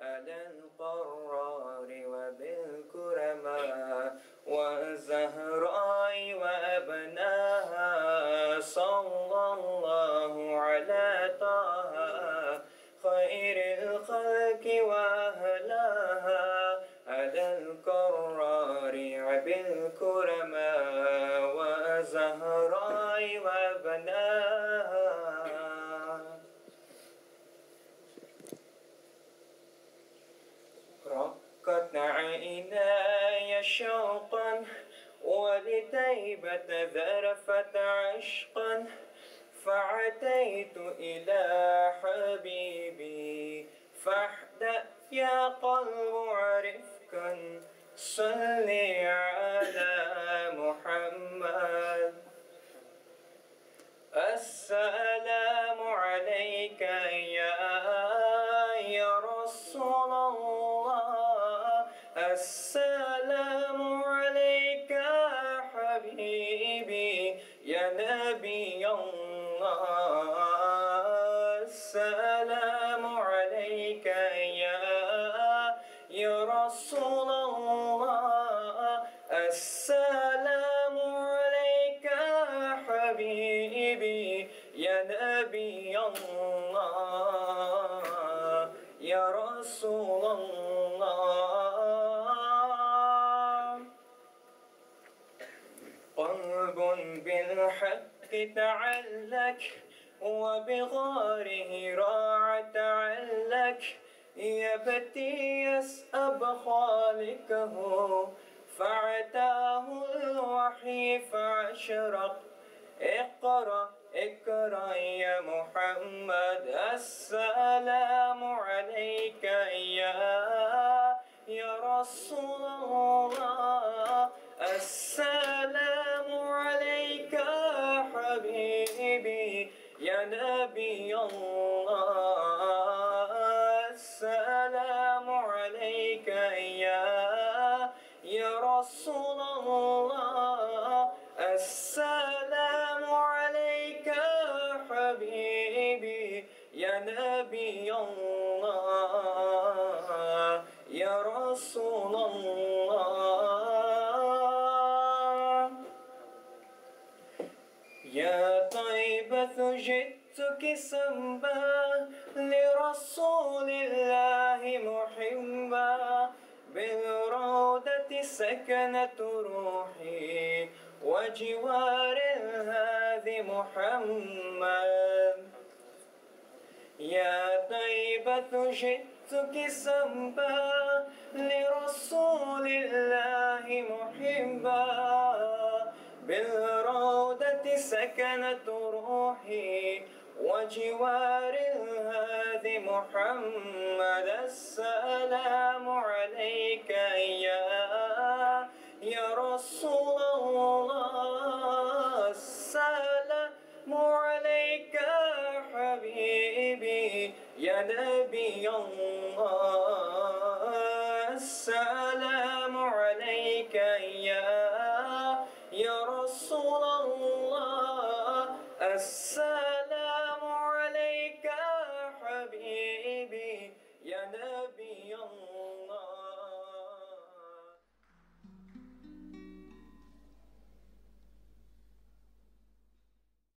على القرار وبالكرماء والزهراء وأبناها صلى الله على طه خير الخلق وأهلاها على القرار وبالكرماء وزهراء وأبناها شوقا ولتيبة ذرفت عشقا. فعتيت إلى حبيبي فاحدأ يا قلب عرفكا. صل على محمد. السلام عليك يا يا رسول الله. السلام يا نبي الله السلام عليك يا يا رسول الله. السلام عليك حبيبي يا نبي الله يا رسول الله. بالحق تعلق وبغاره راع تعلق. يبتي يسأب خالقه فعتاه الوحي فأشرق. اقرأ اقرأ يا محمد السلام عليك يا نبي الله السلام عليك يا يا رسول الله. السلام عليك حبيبي يا نبي الله يا رسول الله. يا طيبة جئتك سنبا لرسول الله محبا بالروضة سكنت روحي وجوار الهادي محمد. يا طيبة جئتك سنبا لرسول الله محبا بالروضة سكنت روحي وجوار الهادي محمد السلام عليك يا يا رسول الله. السلام عليك حبيبي يا نبي الله. السلام يا